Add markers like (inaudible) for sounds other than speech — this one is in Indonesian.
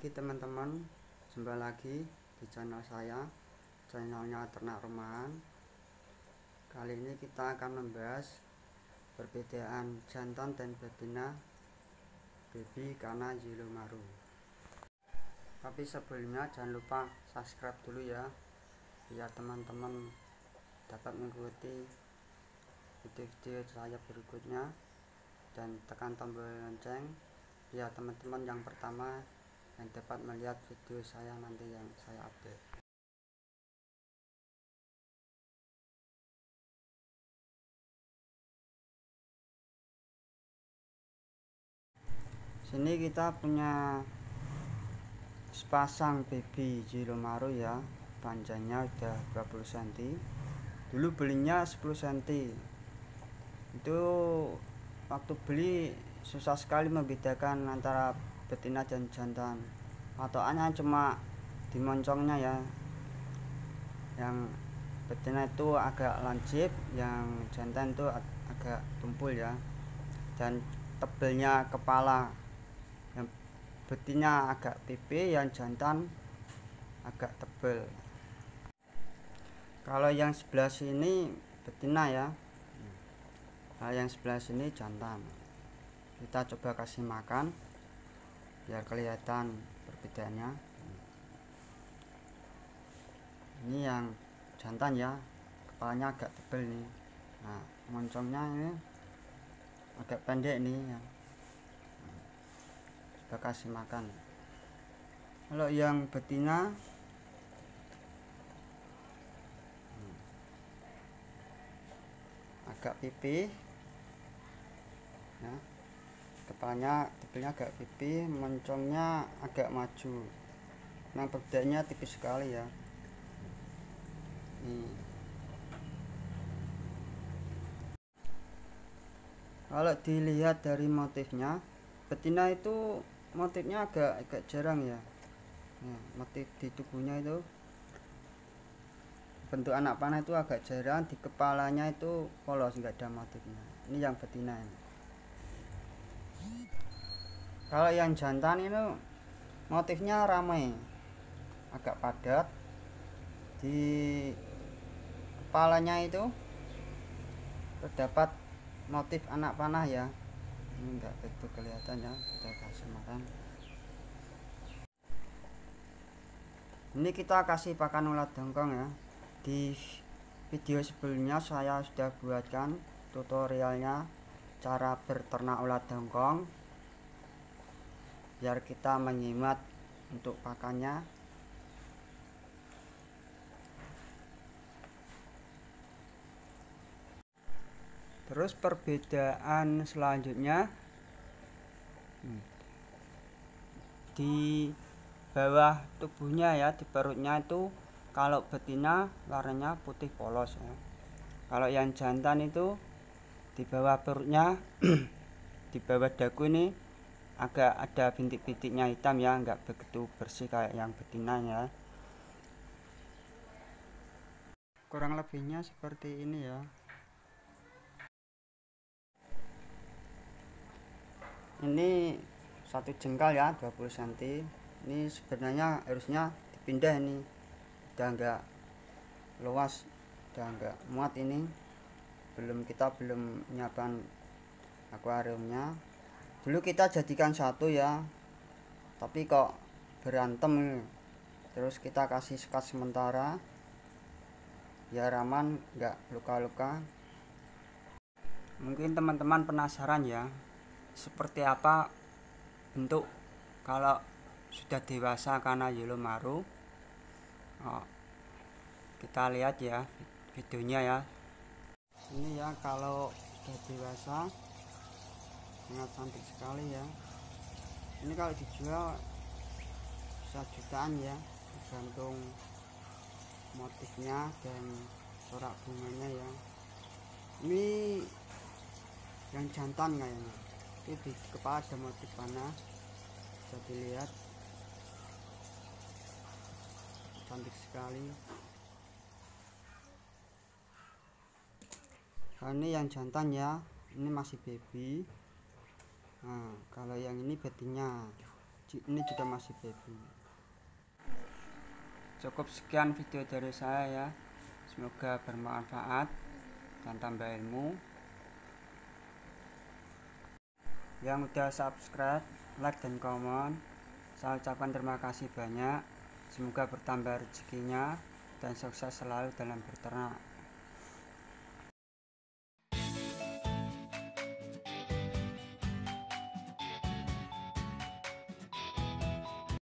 lagi teman-teman. Jumpa lagi di channel saya. Channelnya ternak rumahan. Kali ini kita akan membahas perbedaan jantan dan betina baby karena maru tapi sebelumnya jangan lupa subscribe dulu ya biar teman-teman dapat mengikuti video-video saya berikutnya. Dan tekan tombol lonceng ya teman-teman yang pertama yang dapat melihat video saya nanti yang saya update. Sini kita punya sepasang baby Jiromaru ya. Panjangnya udah 20 cm dulu belinya 10 cm itu waktu beli susah sekali membedakan antara betina dan jantan. Patokannya cuma di moncongnya ya. Yang betina itu agak lancip yang jantan itu ag agak tumpul ya. Dan tebelnya kepala. Yang betina agak pipi yang jantan agak tebel. Kalau yang sebelah sini betina ya. Nah yang sebelah sini jantan. Kita coba kasih makan biar kelihatan perbedaannya. Ini yang jantan ya. Kepalanya agak tebal nih. Nah moncongnya ini agak pendek nih ya. Coba kasih makan. Kalau yang betina agak pipih. Ya kepalanya tebelnya agak pipi moncongnya agak maju. Nah perbedaannya tipis sekali ya. Nih. Kalau dilihat dari motifnya betina itu motifnya agak agak jarang ya. Nah, motif di tubuhnya itu bentuk anak panah itu agak jarang di kepalanya itu polos nggak ada motifnya. Ini yang betina ini kalau yang jantan itu motifnya ramai. Agak padat. Di kepalanya itu terdapat motif anak panah ya. Ini enggak begitu kelihatan ya kita kasih makan. Ini kita kasih pakan ulat dongkong ya. Di video sebelumnya saya sudah buatkan tutorialnya cara berternak ulat dongkong biar kita menyimak untuk pakannya. Terus perbedaan selanjutnya hmm, di bawah tubuhnya ya di perutnya itu kalau betina warnanya putih polos ya. Kalau yang jantan itu di bawah perutnya (clears throat) di bawah dagu ini agak ada bintik-bintiknya hitam ya enggak begitu bersih kayak yang betina ya. Kurang lebihnya seperti ini ya. Ini satu jengkal ya 20 cm ini sebenarnya harusnya dipindah ini. Udah enggak luas udah enggak muat ini belum kita belum nyiapkan akuariumnya. Dulu kita jadikan satu ya tapi kok berantem. Terus kita kasih sekat sementara ya raman enggak luka-luka. Mungkin teman-teman penasaran ya seperti apa bentuk kalau sudah dewasa karena yellow maru? Oh, kita lihat ya videonya ya ini ya kalau sudah dewasa sangat cantik sekali ya. Ini kalau dijual bisa jutaan ya tergantung motifnya dan corak bunganya ya. Ini yang jantan kayaknya. Ini di kepala ada motif panah bisa dilihat. Cantik sekali nah, ini yang jantan ya. Ini masih baby. Nah kalau yang ini betina ini juga masih baby. Cukup sekian video dari saya ya. Semoga bermanfaat dan tambah ilmu. Yang udah subscribe like dan komen. Saya ucapkan terima kasih banyak. Semoga bertambah rezekinya dan sukses selalu dalam berternak